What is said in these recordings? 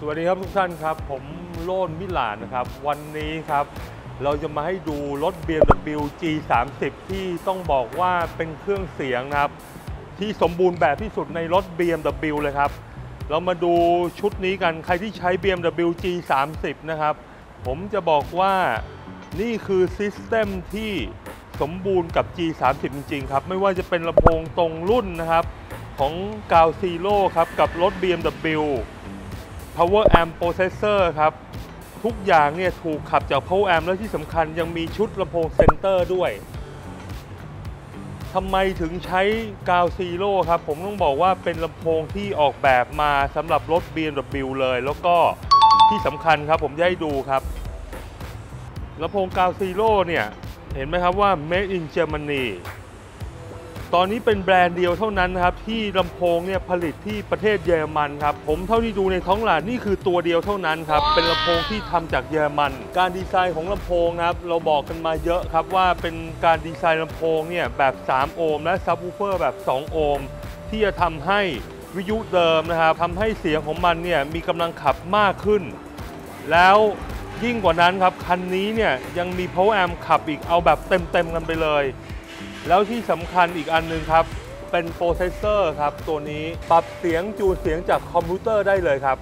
สวัสดีครับทุกท่านครับ ผมโลนมิลานนะครับ วันนี้ครับ เราจะมาให้ดูรถ BMW G30 ที่ต้องบอกว่าเป็นเครื่องเสียงนะครับ ที่สมบูรณ์แบบที่สุดในรถ BMW เลยครับ เรามาดูชุดนี้กันใครที่ใช้ BMW G30 นะครับ ผมจะบอกว่านี่คือซิสเต็มที่สมบูรณ์กับ G30 จริงๆครับ ไม่ว่าจะเป็นลำโพงตรงรุ่นนะครับ ของ GroundZero ครับ กับรถ BMW Power Amp Processor ครับ ทุกอย่างเนี่ยถูกขับจาก Power Amp และที่สำคัญยังมีชุดลำโพง center ด้วยทำไมถึงใช้ GroundZero ครับ ผมต้องบอกว่าเป็นลำโพงที่ออกแบบมาสำหรับรถ BMW เลย แล้วก็ที่สำคัญครับผมจะให้ดูครับลำโพง GroundZero เนี่ย เห็นไหมครับว่า Made in Germany ตอนนี้เป็นแบรนด์เดียวเท่านั้นนะครับที่ลำโพงเนี่ยผลิตที่ประเทศเยอรมันครับผมเท่าที่ดูในท้องตลาดนี่คือตัวเดียวเท่านั้นครับเป็นลำโพงที่ทำจากเยอรมัน การดีไซน์ของลำโพงนะครับเราบอกกันมาเยอะครับว่าเป็นการดีไซน์ลำโพงเนี่ยแบบ 3 โอห์มและซับวูเฟอร์แบบ 2 โอห์มที่จะทำให้วิทยุเดิมนะครับทำให้เสียงของมันเนี่ยมีกำลังขับมากขึ้น แล้วยิ่งกว่านั้นครับคันนี้เนี่ยยังมี power amp ขับอีกเอาแบบเต็มๆกันไปเลย แล้วที่สำคัญอีกอันหนึงครับ เป็น processor ครับ ตัวนี้ปรับเสียงจูนเสียงจากคอมพิวเตอร์ได้เลยครับ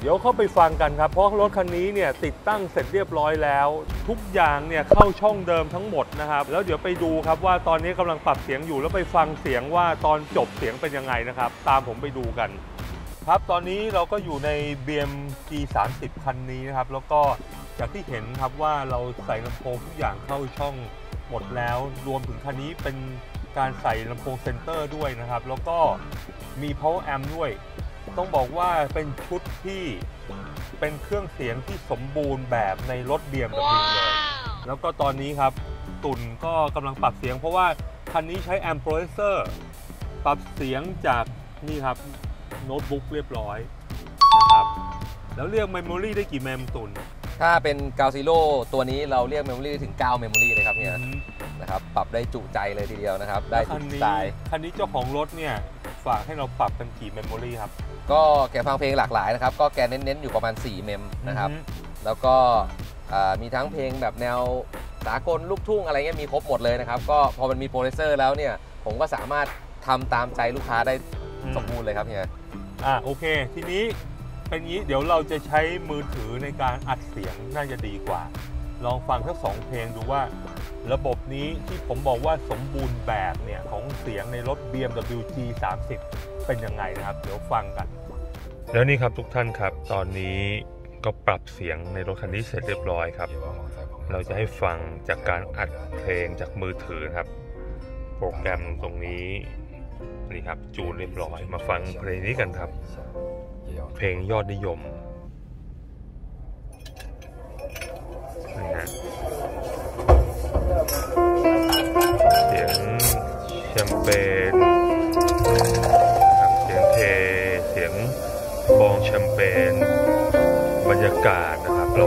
เดี๋ยวเข้าไปฟังกันครับ เพราะรถคันนี้เนี่ยติดตั้งเสร็จเรียบร้อยแล้ว ทุกอย่างเนี่ยเข้าช่องเดิมทั้งหมดนะครับ แล้วเดี๋ยวไปดูครับว่าตอนนี้กำลังปรับเสียงอยู่แล้วไปฟังเสียงว่าตอนจบเสียงเป็นยังไงนะครับ ตามผมไปดูกันครับตอนนี้เราก็อยู่ใน BM G30 คันนี้นะครับ แล้วก็จากที่เห็นครับว่าเราใส่ลำโพงทุกอย่างเข้าช่อง หมดแล้ว รวมถึงคันนี้เป็นการใส่ลำโพงเซนเตอร์ด้วยนะครับ แล้วก็มี power amp ด้วย ต้องบอกว่าเป็นชุดที่เป็นเครื่องเสียงที่สมบูรณ์แบบในรถ BMW เลยแล้วก็ตอนนี้ครับ ตุ่นก็กำลังปรับเสียง เพราะว่าคันนี้ใช้ amp processor ปรับเสียงจากนี่ครับโน้ตบุ๊กเรียบร้อยนะครับแล้วเรียก Memory ได้กี่เมมตุน ถ้าเป็นกาวซีโร่ตัวนี้เราเรียกเมมโมรีถึง9เมมโมรีเลยครับเนี่ยอืมนะครับปรับได้จุใจเลยทีเดียวนะครับ ได้แล้วทุคักนสนี้ไตล์คันนี้เจ้าของรถเนี่ยฝากให้เราปรับกันกี่เมมโมรีครับ ก็แกฟังเพลงหลากหลายนะครับ ก็แกเน้นๆอยู่ประมาณ 4 เมมนะครับอือฮึแล้วก็อ่ามีทั้งเพลงแบบแนวสากลลูกทุ่งอะไรเงี้ยมีครบหมดเลยนะครับ ก็พอมันมีโปรดิวเซอร์แล้วเนี่ย ผมก็สามารถทำตามใจลูกค้าได้สมบูรณ์เลยครับเนี่ยอะโอเค ทีนี้ เป็นงี้เดี๋ยวเราจะใช้มือถือในการอัดเสียงน่าจะดีกว่า ลองฟังทั้งสองเพลงดูว่า ระบบนี้ที่ผมบอกว่าสมบูรณ์แบบเนี่ยของเสียงในรถ BMW G30 เป็นยังไงนะครับ เดี๋ยวฟังกัน แล้วนี่ครับทุกท่านครับตอนนี้ก็ปรับเสียงในรถคันนี้เสร็จเรียบร้อยครับ เราจะให้ฟังจากการอัดเพลงจากมือถือครับ โปรแกรมตรงนี้นี่ครับจูนเรียบร้อยมาฟังเพลงนี้กันครับ เพลงยอดนิยมนะฮะเสียงแชมเปญนะครับเสียงเท เสียงบองแชมเปญบรรยากาศนะครับเรา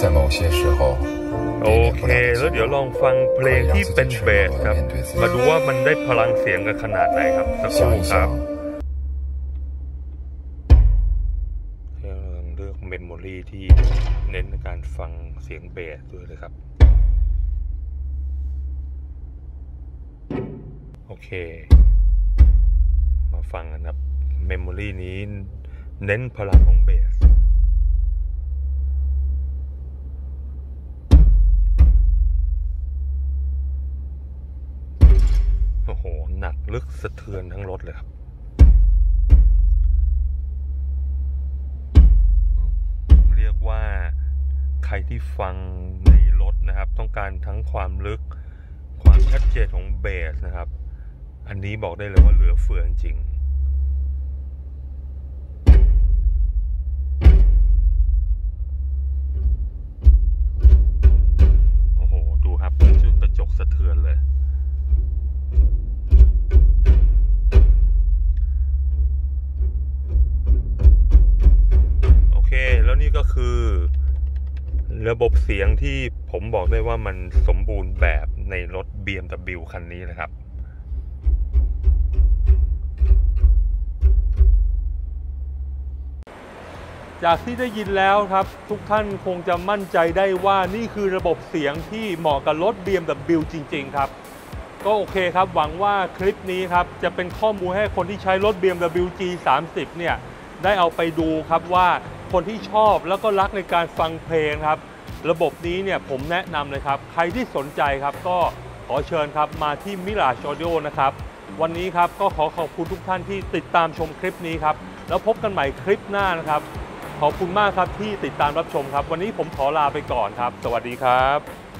在某些时候， โอ 避免 เค 不了的 แล้ว 寂 เดี๋ยวล 寞 องฟังเพลงที่เป็นเบสครับ มาดูว่ามันได้พลังเสียงกันขนาดไหนครับสักครู่ 想一 ครับ 想， เลือกเลือกเมมโมรีที่เน้นในการฟังเสียงเบสด้วยเลยครับ โอเค มาฟังกันครับ เมมโมรีนี้เน้นพลังของเบส ลึกสะเทือนทั้งรถเลยครับ เรียกว่าใครที่ฟังในรถนะครับ ต้องการทั้งความลึก ความชัดเจนของเบสนะครับ อันนี้บอกได้เลยว่าเหลือเฟือจริง ระบบเสียงที่ผมบอกได้ว่ามันสมบูรณ์แบบในรถ BMW คันนี้นะครับ จากที่ได้ยินแล้วครับ ทุกท่านคงจะมั่นใจได้ว่านี่คือระบบเสียงที่เหมาะกับรถ BMW จริง ๆ ครับ ก็โอเคครับหวังว่าคลิปนี้ครับ จะเป็นข้อมูลให้คนที่ใช้รถ BMW G30 เนี่ย ได้เอาไปดูครับว่า คนที่ชอบแล้วก็รักในการฟังเพลงครับ ระบบนี้เนี่ยผมแนะนำเลยครับ ใครที่สนใจครับก็ขอเชิญครับมาที่มิราชอดิโอนะครับ วันนี้ครับก็ขอขอบคุณทุกท่านที่ติดตามชมคลิปนี้ครับ แล้วพบกันใหม่คลิปหน้านะครับ ขอบคุณมากครับที่ติดตามรับชมครับ วันนี้ผมขอลาไปก่อนครับ สวัสดีครับ